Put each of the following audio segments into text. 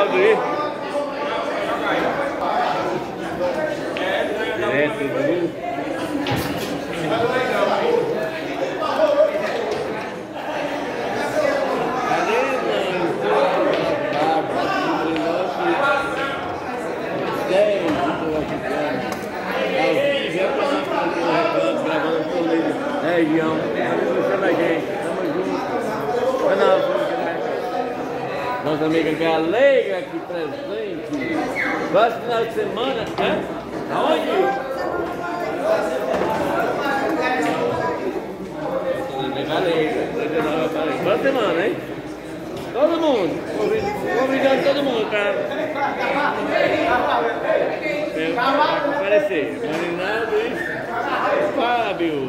Reinaldo aí. Direto do? Ah, é a gente, tamo junto. Canal, nossa amiga Galega aqui presente. Próximo final de semana, né? Aonde? Galega, Próxima semana, hein? Todo mundo. Convidando todo mundo, cara. Pra aparecer. Marinaldo e Fábio.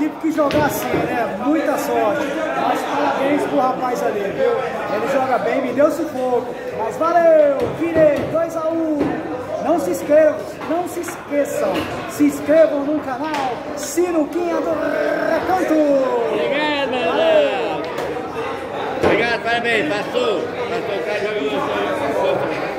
tive que jogar assim, né? Muita sorte. Mas parabéns pro rapaz ali, viu? Ele joga bem, me deu sufoco. Mas valeu! Virei 2x1. Um. Não se inscrevam, não se esqueçam. Se inscrevam no canal Sinuquinha do Recanto. Obrigado, meu Deus. Obrigado, parabéns. Passou. Passou o cara jogando.